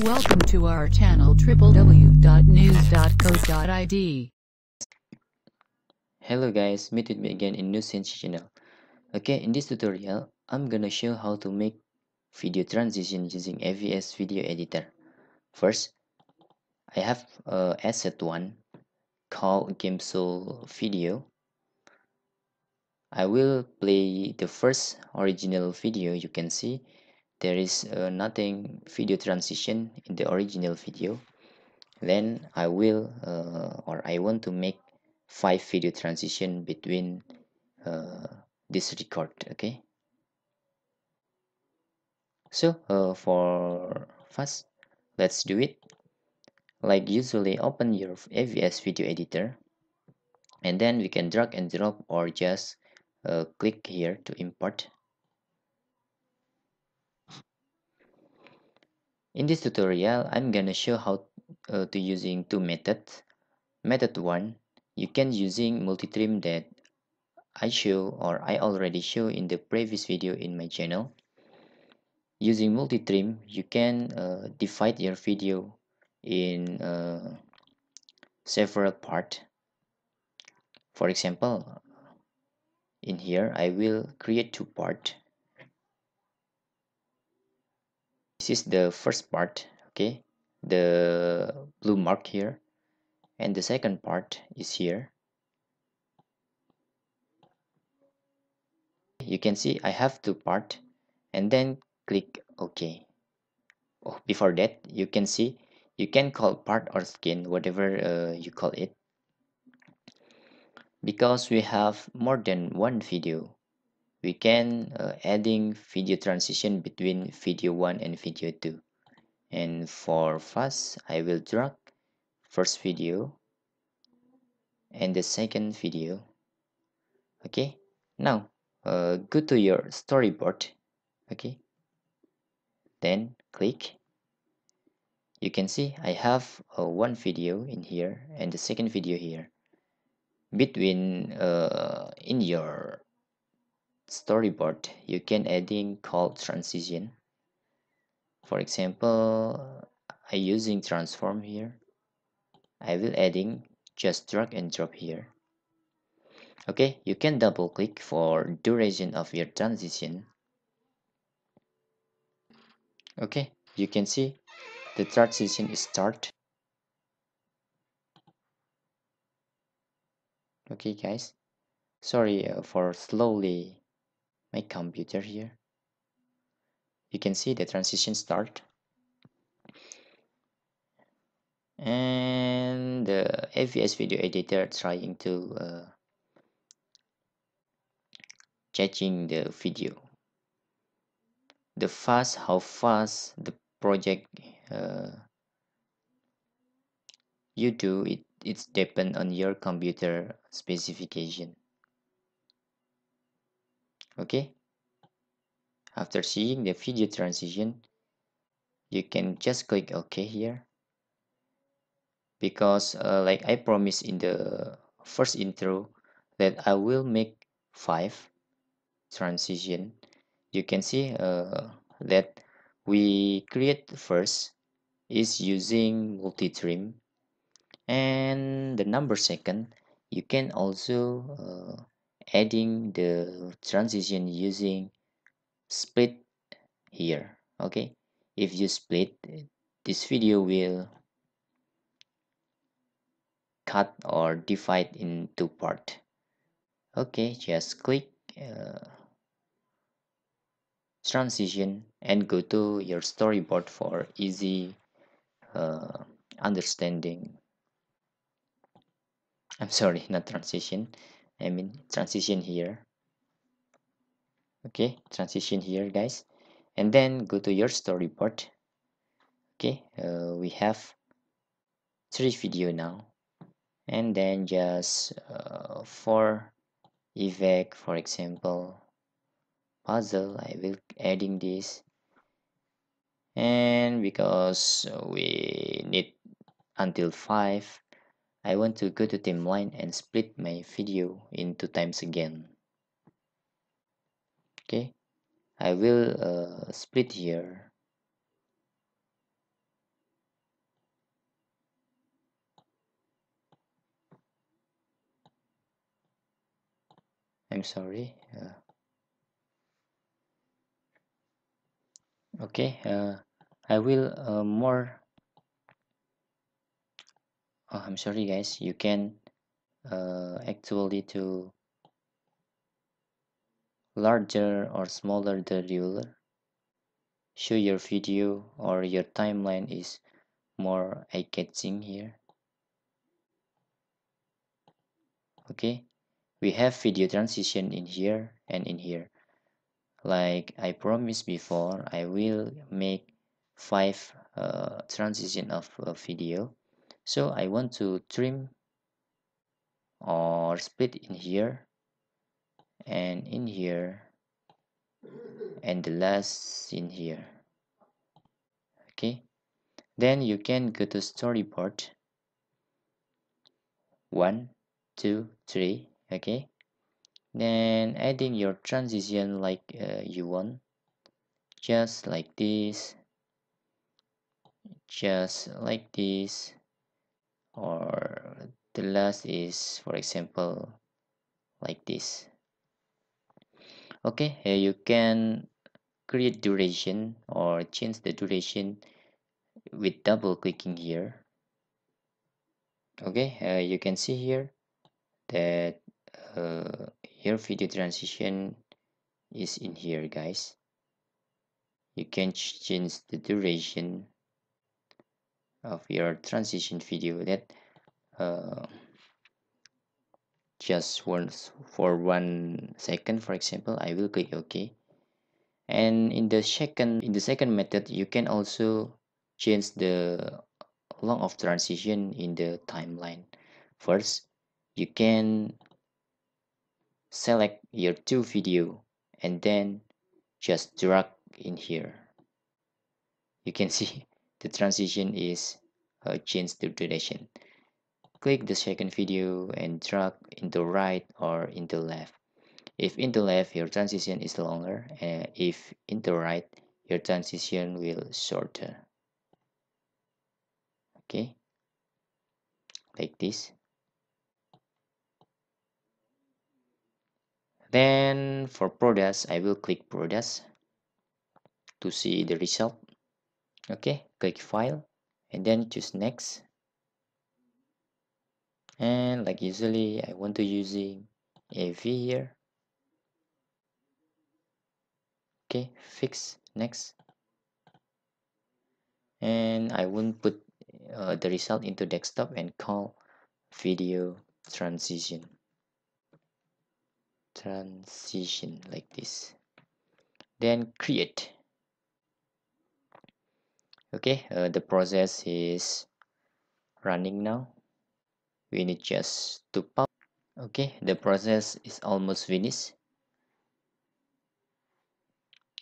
Welcome to our channel www.news.co.id. Hello guys, meet with me again in News Sense channel. Okay, in this tutorial, I'm gonna show how to make video transition using AVS video editor. First, I have a asset one called GameSoul video. I will play the first original video you can see there is uh, nothing video transition in the original video. Then I will uh, or I want to make five video transition between uh, this record okay? So uh, for first let's do it. Like usually open your AVS video editor and then we can drag and drop or just uh, click here to import In this tutorial, I'm gonna show how uh, to using two methods. Method 1, you can using multi-trim that I show or I already show in the previous video in my channel. Using multi-trim, you can uh, divide your video in uh, several parts. For example, in here I will create two parts this is the first part okay? The blue mark here. And the second part is here. You can see I have two part. And then click OK. Oh, before that you can see you can call part or skin whatever uh, you call it. Because we have more than one video we can uh, adding video transition between video 1 and video 2 and for fast I will drag first video and the second video. Okay? Now uh, go to your storyboard. Okay? Then click. You can see I have uh, one video in here and the second video here. Between uh, in your storyboard you can adding called transition. For example I using transform here. I will adding just drag and drop here. Okay you can double click for duration of your transition. Okay you can see the transition is start. Okay guys. Sorry uh, for slowly my computer here. You can see the transition start. And the AVS video editor trying to uh, the video. The fast how fast the project uh, you do it it's depend on your computer specification okay? After seeing the video transition you can just click ok here. Because uh, like I promised in the first intro that I will make five transition you can see uh, that we create first is using multi-trim. And the number second you can also uh, adding the transition using split here okay? If you split this video will cut or divide in two part. Okay just click uh, transition and go to your storyboard for easy uh, understanding. I'm sorry not transition I mean transition here. Okay transition here guys. And then go to your storyboard okay uh, we have three video now. And then just uh, for effect for example puzzle I will adding this. And because we need until 5 I want to go to timeline and split my video into times again. Okay? I will uh, split here. I'm sorry uh, okay uh, I will uh, more oh, I'm sorry guys. You can uh, actually to larger or smaller the ruler. Show your video or your timeline is more eye-catching here. Okay? We have video transition in here and in here. Like I promised before I will make five uh, transition of a video so I want to trim or split in here and in here and the last in here. Okay? Then you can go to storyboard one two three. Okay? Then adding your transition like uh, you want. Just like this. Just like this or the last is for example like this. Okay here you can create duration or change the duration with double clicking here. Okay uh, you can see here that uh, your video transition is in here guys. You can change the duration of your transition video that uh, just once for one second for example I will click OK. And in the second in the second method you can also change the long of transition in the timeline. First you can select your two video and then just drag in here. You can see the transition is uh, changed to duration click the second video and drag into right or into left. If into left your transition is longer and if into right your transition will shorter. Okay? Like this. Then for products I will click products to see the result okay click file and then choose next. And like usually I want to using AV here. Okay fix next. And I won't put uh, the result into desktop and call video transition. Transition like this. Then create okay uh, the process is running now. We need just to pause okay the process is almost finished.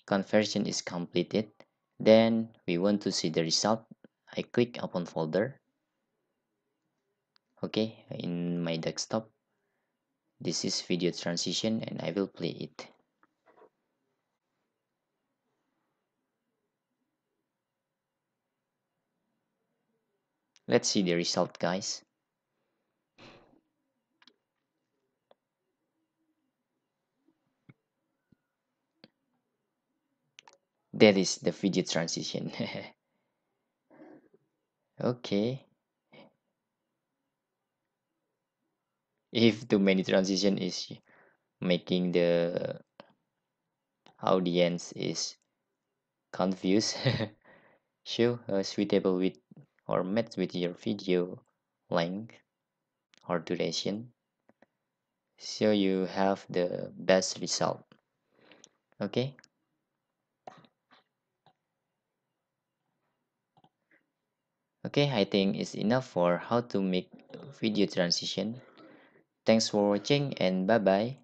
Conversion is completed. Then we want to see the result. I click upon folder. Okay in my desktop. This is video transition and I will play it let's see the result guys. That is the video transition. Okay. If too many transition is making the audience is confused show a suitable with or match with your video length or duration so you have the best result. Okay? Okay i think it's enough for how to make video transition. Thanks for watching and bye bye